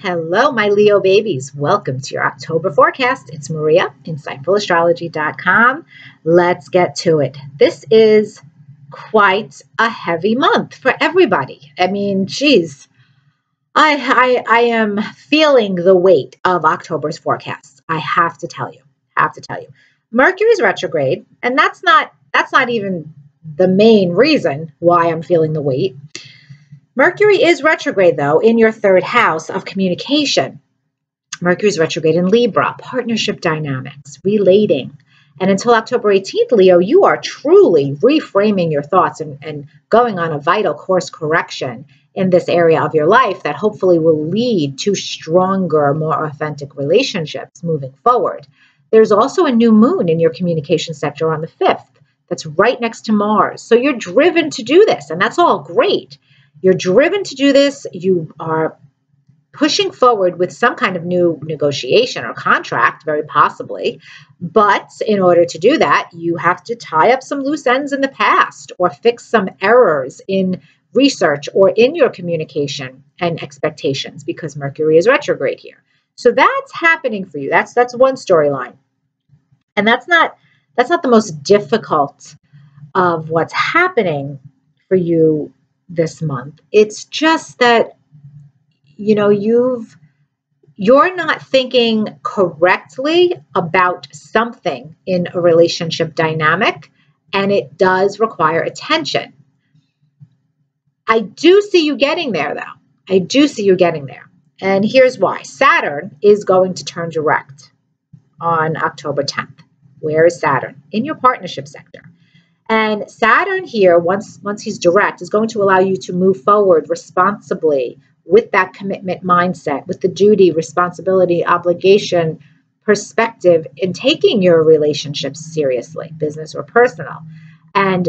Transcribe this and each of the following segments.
Hello, my Leo babies. Welcome to your October forecast. It's Maria, insightfulastrology.com. Let's get to it. This is quite a heavy month for everybody. I mean, geez, I, I, I am feeling the weight of October's forecast. I have to tell you, have to tell you. Mercury's retrograde, and that's not that's not even the main reason why I'm feeling the weight. Mercury is retrograde, though, in your third house of communication. Mercury is retrograde in Libra, partnership dynamics, relating. And until October 18th, Leo, you are truly reframing your thoughts and, and going on a vital course correction in this area of your life that hopefully will lead to stronger, more authentic relationships moving forward. There's also a new moon in your communication sector on the 5th that's right next to Mars. So you're driven to do this, and that's all great. You're driven to do this. You are pushing forward with some kind of new negotiation or contract, very possibly. But in order to do that, you have to tie up some loose ends in the past or fix some errors in research or in your communication and expectations because Mercury is retrograde here. So that's happening for you. That's that's one storyline. And that's not that's not the most difficult of what's happening for you this month. It's just that, you know, you've, you're not thinking correctly about something in a relationship dynamic, and it does require attention. I do see you getting there, though. I do see you getting there. And here's why Saturn is going to turn direct on October 10th. Where is Saturn? In your partnership sector. And Saturn here, once, once he's direct, is going to allow you to move forward responsibly with that commitment mindset, with the duty, responsibility, obligation, perspective in taking your relationships seriously, business or personal. And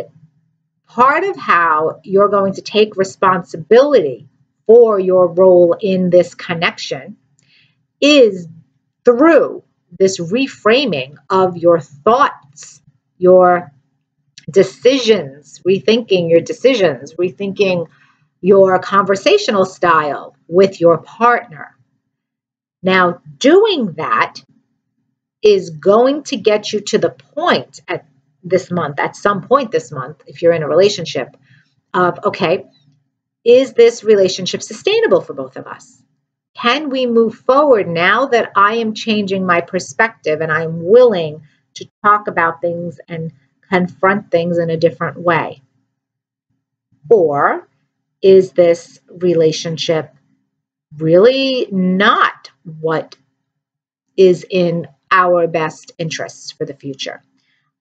part of how you're going to take responsibility for your role in this connection is through this reframing of your thoughts, your decisions, rethinking your decisions, rethinking your conversational style with your partner. Now, doing that is going to get you to the point at this month, at some point this month, if you're in a relationship, of okay, is this relationship sustainable for both of us? Can we move forward now that I am changing my perspective and I'm willing to talk about things and confront things in a different way? Or is this relationship really not what is in our best interests for the future?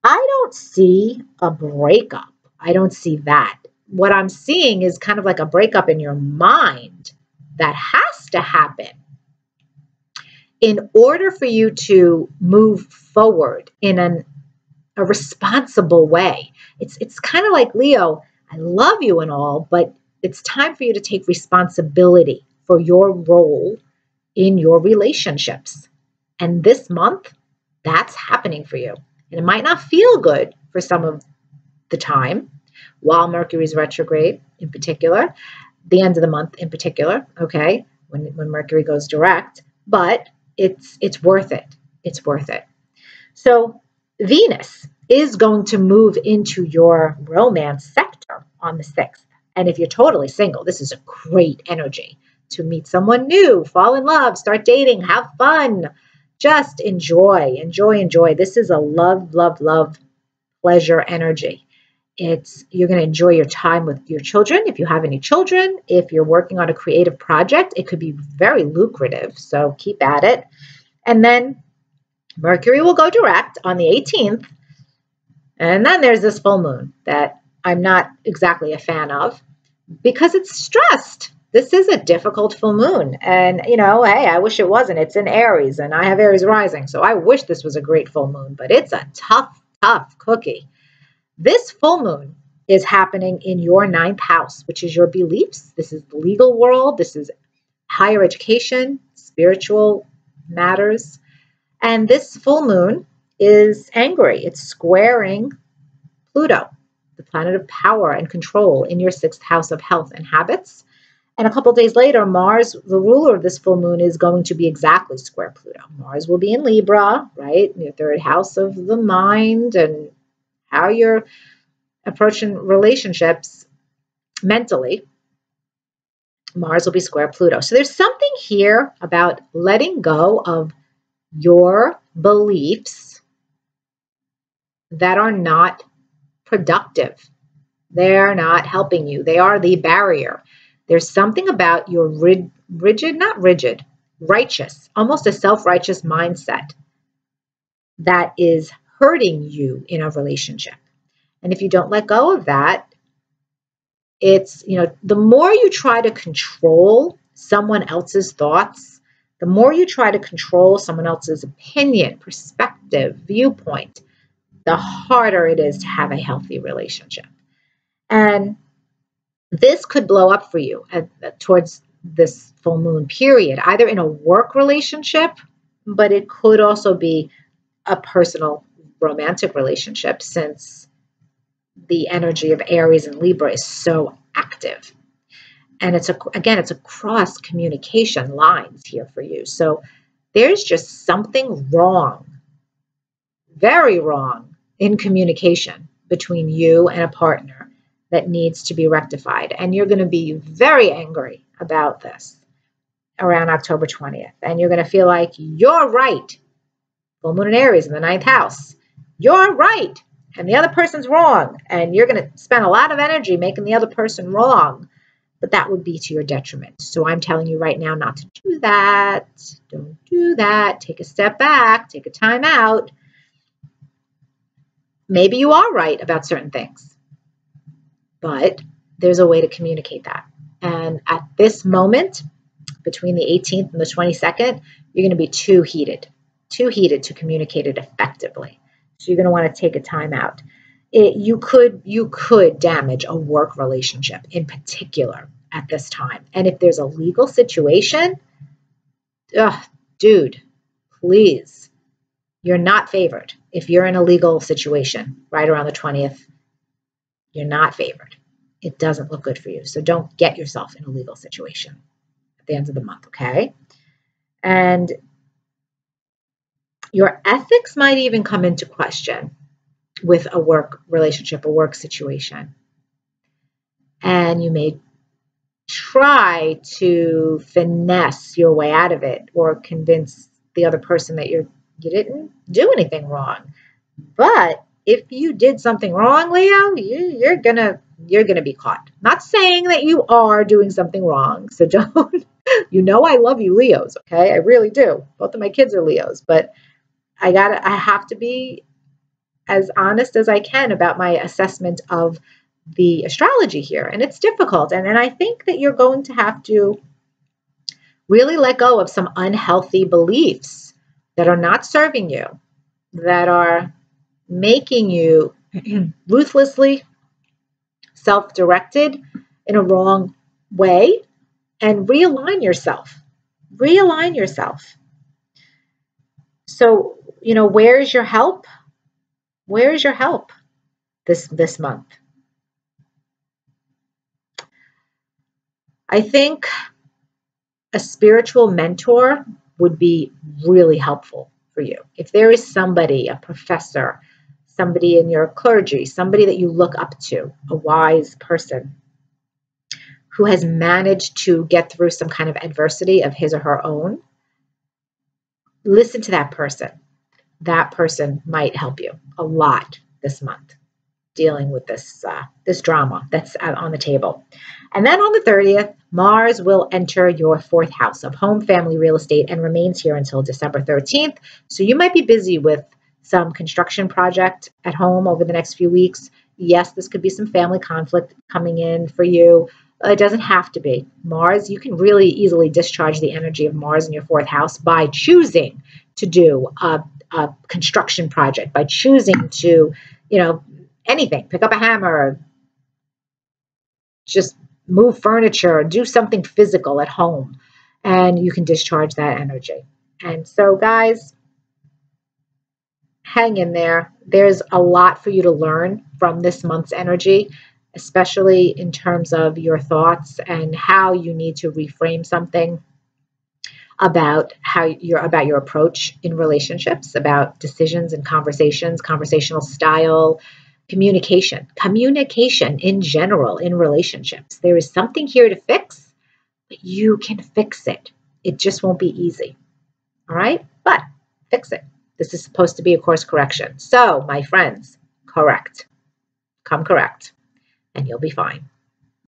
I don't see a breakup. I don't see that. What I'm seeing is kind of like a breakup in your mind that has to happen in order for you to move forward in an a responsible way. It's it's kind of like Leo, I love you and all, but it's time for you to take responsibility for your role in your relationships. And this month, that's happening for you. And it might not feel good for some of the time while Mercury's retrograde in particular, the end of the month in particular, okay, when, when Mercury goes direct, but it's it's worth it. It's worth it. So Venus is going to move into your romance sector on the 6th. And if you're totally single, this is a great energy to meet someone new, fall in love, start dating, have fun. Just enjoy, enjoy, enjoy. This is a love, love, love pleasure energy. It's you're going to enjoy your time with your children if you have any children. If you're working on a creative project, it could be very lucrative. So keep at it. And then Mercury will go direct on the 18th. And then there's this full moon that I'm not exactly a fan of because it's stressed. This is a difficult full moon. And, you know, hey, I wish it wasn't. It's in Aries and I have Aries rising. So I wish this was a great full moon, but it's a tough, tough cookie. This full moon is happening in your ninth house, which is your beliefs. This is the legal world. This is higher education, spiritual matters. And this full moon is angry. It's squaring Pluto, the planet of power and control in your sixth house of health and habits. And a couple days later, Mars, the ruler of this full moon, is going to be exactly square Pluto. Mars will be in Libra, right? Your third house of the mind and how you're approaching relationships mentally. Mars will be square Pluto. So there's something here about letting go of your beliefs that are not productive. They're not helping you. They are the barrier. There's something about your rigid, not rigid, righteous, almost a self righteous mindset that is hurting you in a relationship. And if you don't let go of that, it's, you know, the more you try to control someone else's thoughts, the more you try to control someone else's opinion, perspective, viewpoint, the harder it is to have a healthy relationship. And this could blow up for you at, at, towards this full moon period, either in a work relationship, but it could also be a personal romantic relationship since the energy of Aries and Libra is so active. And it's a, again, it's across communication lines here for you. So there's just something wrong, very wrong in communication between you and a partner that needs to be rectified. And you're going to be very angry about this around October 20th. And you're going to feel like you're right. Full moon in Aries in the ninth house. You're right. And the other person's wrong. And you're going to spend a lot of energy making the other person wrong. But that would be to your detriment. So I'm telling you right now not to do that. Don't do that. Take a step back. Take a time out. Maybe you are right about certain things but there's a way to communicate that. And at this moment, between the 18th and the 22nd, you're going to be too heated, too heated to communicate it effectively. So you're going to want to take a time out. It, you could you could damage a work relationship in particular at this time. And if there's a legal situation, ugh, dude, please, you're not favored. If you're in a legal situation right around the 20th, you're not favored. It doesn't look good for you. So don't get yourself in a legal situation at the end of the month, okay? And your ethics might even come into question with a work relationship, a work situation. And you may try to finesse your way out of it or convince the other person that you're you didn't do anything wrong. But if you did something wrong, Leo, you, you're gonna you're gonna be caught. Not saying that you are doing something wrong, so don't. you know I love you, Leos. Okay, I really do. Both of my kids are Leos, but I gotta I have to be as honest as I can about my assessment of the astrology here, and it's difficult. And and I think that you're going to have to really let go of some unhealthy beliefs that are not serving you, that are making you ruthlessly self directed in a wrong way and realign yourself. Realign yourself. So, you know, where's your help? Where is your help this this month? I think a spiritual mentor would be really helpful for you. If there is somebody, a professor, somebody in your clergy, somebody that you look up to, a wise person who has managed to get through some kind of adversity of his or her own, listen to that person. That person might help you a lot this month dealing with this uh, this drama that's on the table. And then on the 30th, Mars will enter your fourth house of home, family, real estate, and remains here until December 13th. So you might be busy with some construction project at home over the next few weeks. Yes, this could be some family conflict coming in for you. It doesn't have to be. Mars, you can really easily discharge the energy of Mars in your fourth house by choosing to do a, a construction project, by choosing to, you know, anything, pick up a hammer, just move furniture, do something physical at home, and you can discharge that energy. And so, guys, hang in there. There's a lot for you to learn from this month's energy, especially in terms of your thoughts and how you need to reframe something about how your about your approach in relationships, about decisions and conversations, conversational style, communication, communication in general in relationships. There is something here to fix, but you can fix it. It just won't be easy. All right? But fix it. This is supposed to be a course correction. So, my friends, correct. Come correct, and you'll be fine.